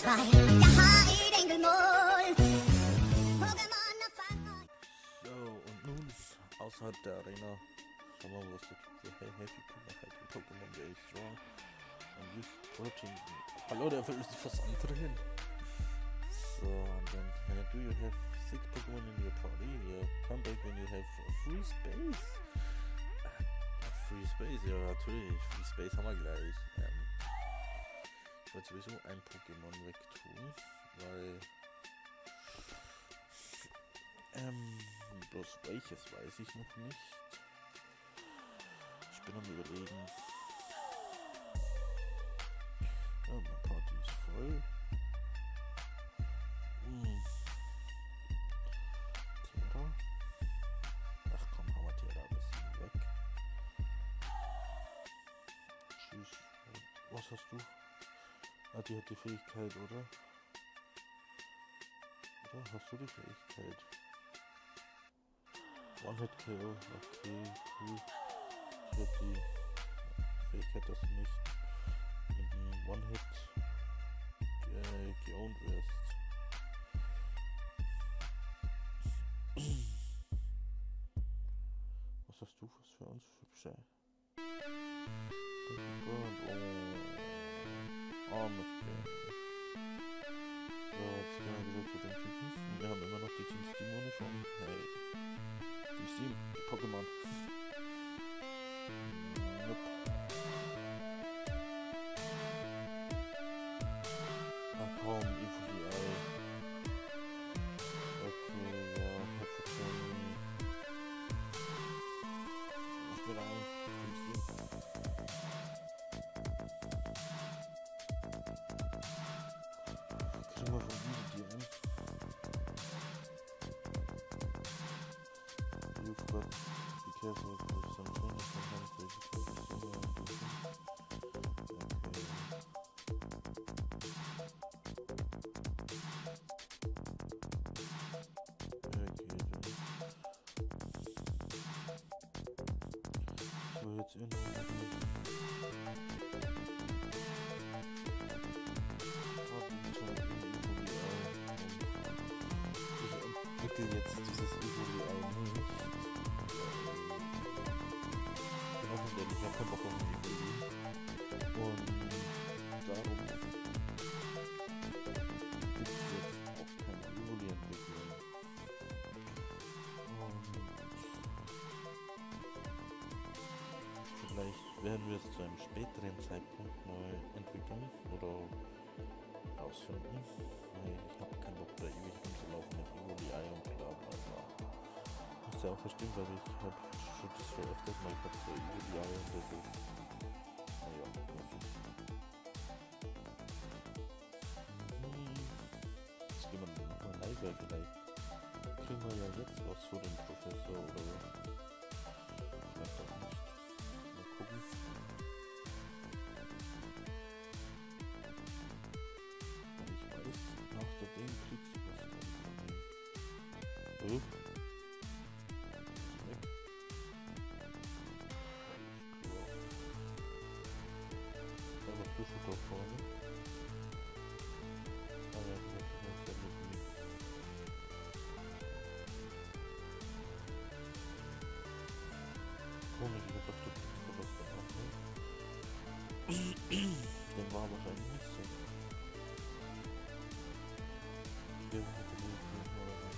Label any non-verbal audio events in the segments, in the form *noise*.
So, und nun außerhalb der Arena schauen wir mal, was der so hey, heavy Pokémon Pokémon very strong and use protein. Hallo, der will was anderes hin. So, and then uh, do you have six Pokémon in your party? Yeah, come back when you have free space. Äh, Free Space, ja natürlich. Free Space haben wir gleich. Ähm, ich wollte sowieso ein Pokémon wegtun, weil ähm, bloß welches weiß ich noch nicht. Ich bin am überlegen. Ja, meine Party ist voll. Hm. Terra. Ach komm, hau mal Terra ein bisschen weg. Tschüss. Was hast du? Ah, die hat die Fähigkeit, oder? Oder hast du die Fähigkeit? One-Hit-Kill, okay, cool. Ich hab die Fähigkeit, dass du nicht mit einem One-Hit äh, geowned wirst. Was hast du was für uns hübsche? Oh, armes Ding. So, jetzt gehen wir wieder zu den Typen. Und wir haben immer noch die Team Steam Uniform. Hey. Team Steam, Pokémon. Entwickle jetzt dieses ich habe keinen Bock auf Evoli. Und darum gibt es jetzt auch keine Evoli-Entwicklung. Und vielleicht werden wir es zu einem späteren Zeitpunkt mal entwickeln oder rausfinden. Weil ich habe keinen Bock da ewig rumzulaufen mit Evoli-Ei und bla bla bla. Musst ja auch verstehen, weil ich habe schon das schon öfters mal gehabt, so Evoli-Ei und das. Naja. Jetzt gehen wir nochmal live, weil vielleicht kriegen wir ja jetzt was für den Professor oder Alles klar. Da warst du schon da vorne. Ah ja, das ist noch sehr gut. Komisch, ich hab gedacht, du kriegst da was danach, ne? Dem war wahrscheinlich nicht so. Hier hat er nicht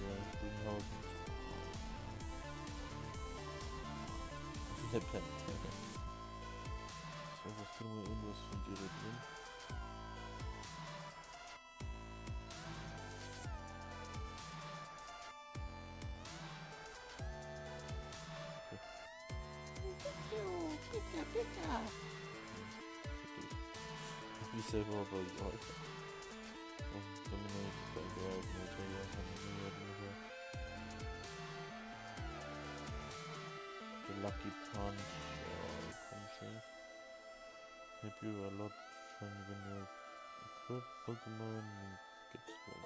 ja, Grünhausen. Das ist der Penntag. So, was kriegen wir irgendwas von dir da drin? Wie selber aber ja. Und dominate by the material and The lucky punch, ja, komm if you are lot trying when you equip Pokemon gets one.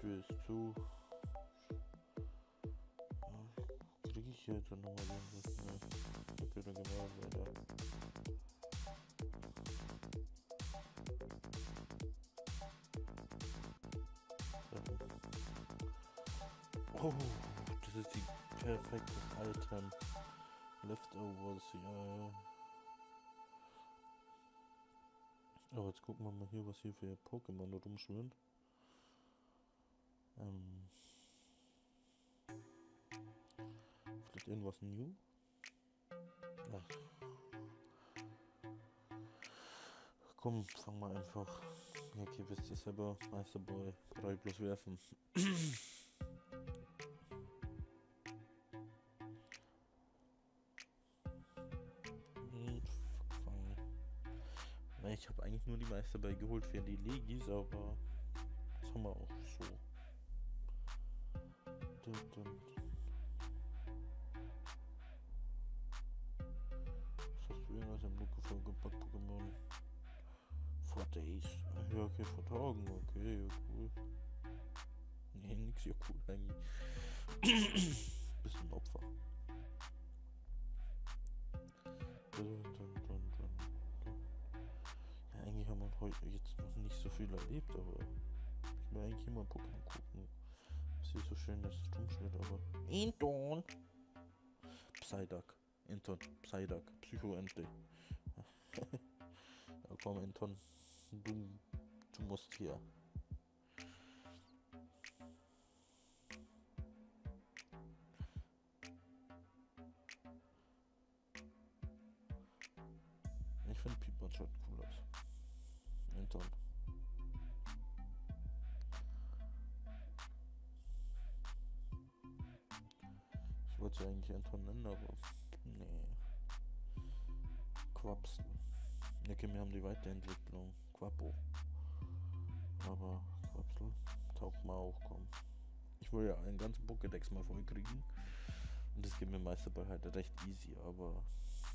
Tür ist zu. Hm, Kriege ich jetzt nochmal irgendwas? Ne? Das genau gemacht, Alter. Oh, das ist die perfekte Item. Leftovers, ja. Aber jetzt gucken wir mal hier, was hier für Pokémon rumschwimmt. Ähm. Vielleicht irgendwas new? Ach. Komm, fang mal einfach. Okay, wisst ihr selber, Meisterboy, 3 plus werfen. Ich habe eigentlich nur die Meisterball geholt für die Legis, aber das haben wir auch so. Dun, dun, dun. Was hast du irgendwas im Mikrofon gepackt, Pokémon? For Days. Ja, okay, vor Tagen, okay, ja, cool. Nee, nix ja cool eigentlich. *clears throat* Bisschen Opfer. Dun, dun, dun, dun, dun. Heute jetzt noch nicht so viel erlebt, aber ich will eigentlich immer Pokémon gucken. Was hier so schön ist, Sturmschwert, aber. Inton! Psyduck. Inton, Psyduck, Psycho-Entsteh. *laughs* ja, komm, Inton. Du, du musst hier. Inton. Ich wollte sie eigentlich Anton nennen, aber nee. Quapsel. Ja, okay, wir haben die Weiterentwicklung. Quapo. Aber Quapsel taucht mal auch, komm. Ich will ja einen ganzen Pokédex mal voll kriegen. Und das geht mir Meisterball halt recht easy, aber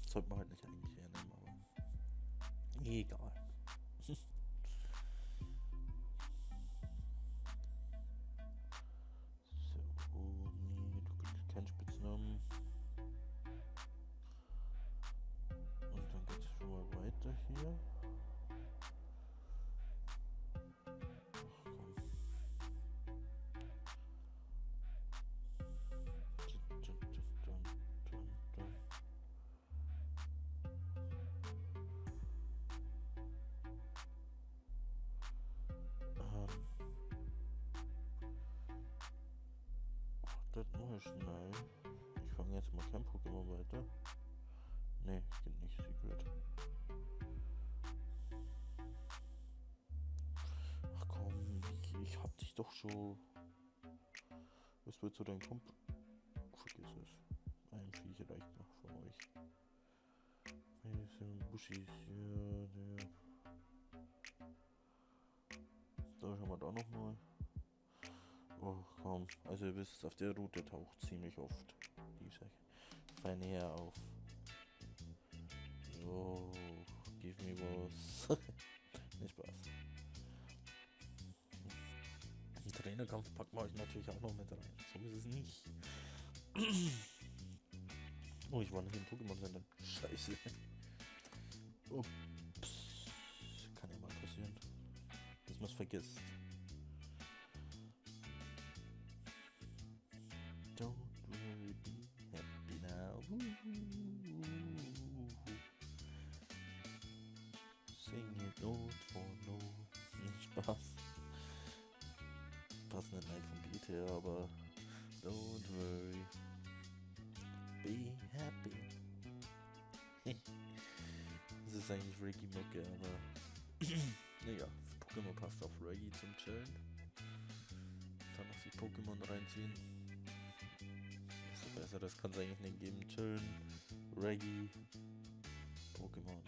sollte man halt nicht eigentlich hernehmen, aber egal. *laughs* Nur schnell. Ich fange jetzt mal kein Pokémon weiter. Nee, geht nicht Secret. Ach komm, ich, ich hab dich doch schon. Was wird so dein Kumpel? Vergiss es. Ein Viech reicht noch von euch. Hier sind Buschis. Ja, ja. Da schauen wir da nochmal. Oh, komm. Also ihr wisst, auf der Route taucht ziemlich oft diese feine Herr auf. So, give me was. *laughs* Nicht Spaß. Den Trainerkampf packen wir euch natürlich auch noch mit rein. So ist es nicht. Oh, ich war nicht im Pokémon Center. Scheiße. Ups. Kann ja mal passieren. Dass man es vergisst. Now. Sing it note for note. Nicht Spaß. Passende Line vom Beat her, aber don't worry. Be happy. *laughs* das ist eigentlich Reggae Mucke, aber *clears throat* naja, Pokémon passt auf Reggae zum Chillen. Dann noch die Pokémon reinziehen. Besser, das kann es eigentlich nicht geben. Chillen, Reggae, Pokémon.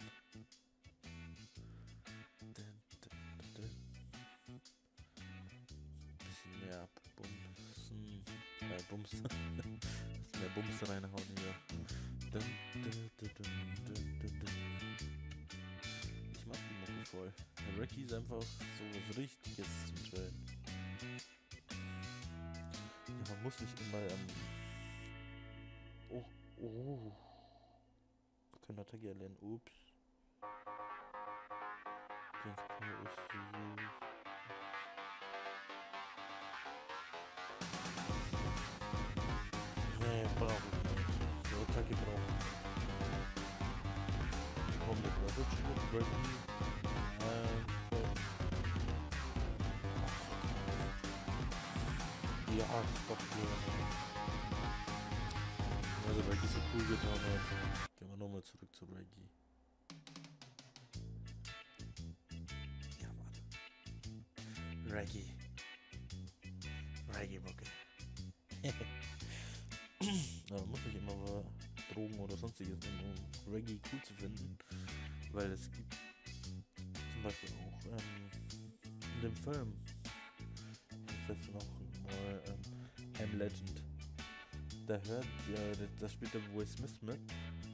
Bisschen mehr Bumsen. Äh, Bums. *laughs* Bisschen mehr Bums reinhauen hier. Ich mag die Mucke voll. Reggae ist einfach so was Richtiges zum Chillen. Ja, man muss nicht immer, ähm Oh. Wir können Attacke erlernen. Ups. Jetzt kann ich sie. brauchen. So, Attacke brauchen. Kommt mit Message mit Reggie. Ähm, ja, stopp hier. Also Reggie so cool getan hat. Gehen wir nochmal zurück zu Reggie. Ja, Mann. Reggie. Reggae-Mucke. *laughs* ja, muss nicht immer Drogen oder sonstiges, um Reggae cool zu finden. Weil es gibt zum Beispiel auch ähm, in dem Film, das ist noch mal ähm, Ham Legend. Da hört ja, da- da spielt der Will Smith mit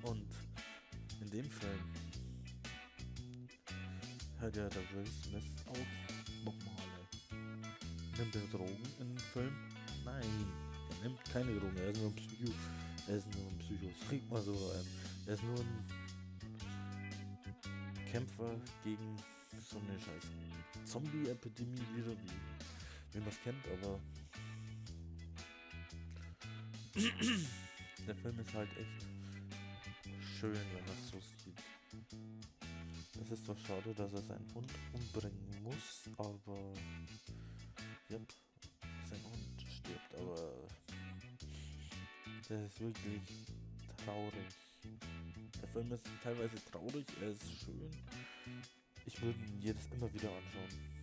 und in dem Film hört ja der Will Smith auch nochmal Nimmt er Drogen im Film? Nein, er nimmt keine Drogen, er ist nur ein Psycho. Er ist nur ein Psycho, sag mal so. Ähm, er ist nur ein Kämpfer gegen so eine scheiß Zombie-Epidemie wieder, wie, wie man es kennt, aber *clears throat* der Film ist halt echt schön, wenn man es so sieht. Es ist zwar schade, dass er seinen Hund umbringen muss, aber Yep, sein Hund stirbt, aber der ist wirklich traurig. Der Film ist teilweise traurig, er ist schön. Ich würde ihn jetzt immer wieder anschauen.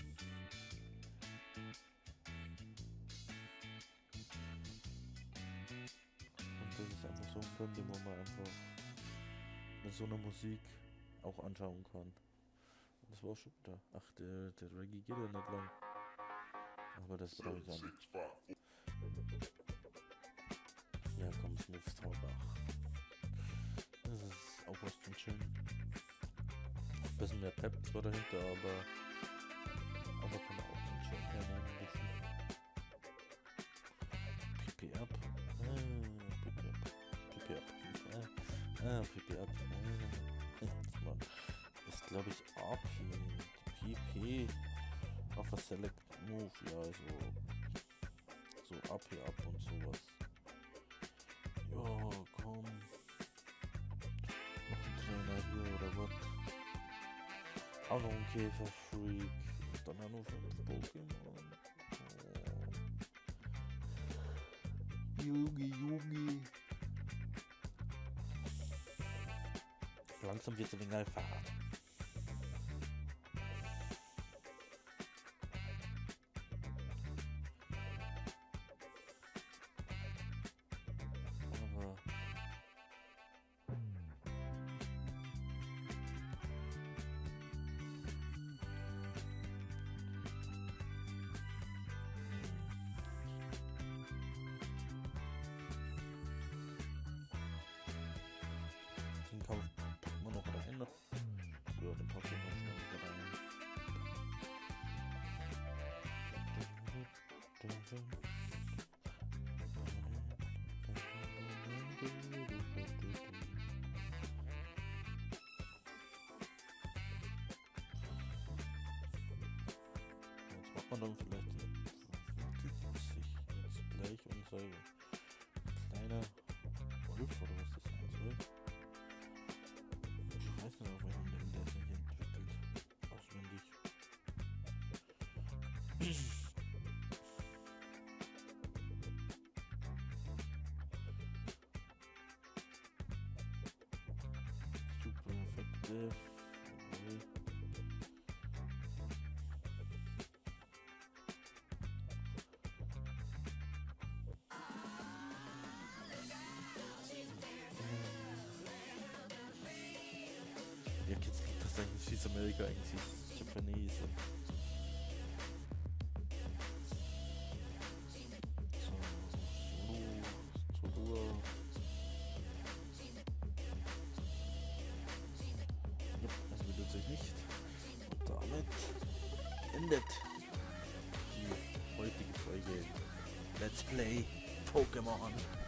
Film, den man mal einfach mit so einer Musik auch anschauen kann. Und das war auch schon wieder. Ach, der, der Reggae geht ja nicht lang. Aber das brauche ich nicht. Ja, komm, Smith Taubach. Das ist auch was zum Chillen. Bisschen mehr Pep zwar dahinter. Aber Ah, Pipi *laughs* ab. Ah. Das war- ist glaube ich AP. PP. Auf a Select Move, ja, so. So AP ab und sowas. Ja, komm. Noch ein Trainer hier oder was? Auch noch ein Käferfreak. Dann auch noch fünf Pokémon. Yugi, Yugi. Langsam wird es ein wenig fad. Jetzt macht man dann vielleicht sich jetzt gleich unser kleiner effective. Jawohl. Ja, Kids liegt das eigentlich Süß Amerika, eigentlich ist Japanese. Die